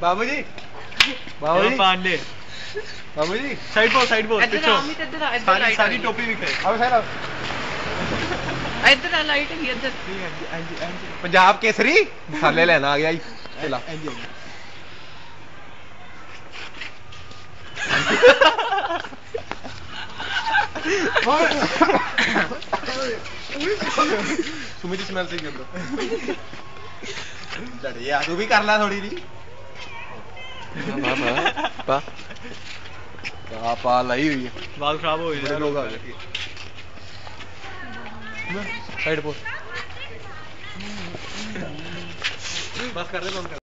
बाबूजी। जी बाबू जी पांडे बाबू जी साइड बोल साइड बोल पिछो सारी सारी टोपी भी रही अब सर इधर लाइट है इधर। पंजाब केसरी? साले लेना आ गया चला। सुमित स्मेल से कर दो यार तू भी कर ला थोड़ी जी। पा पा लाई हुई है बाल खराब हो गई लोग आ गए साइड बस कर दे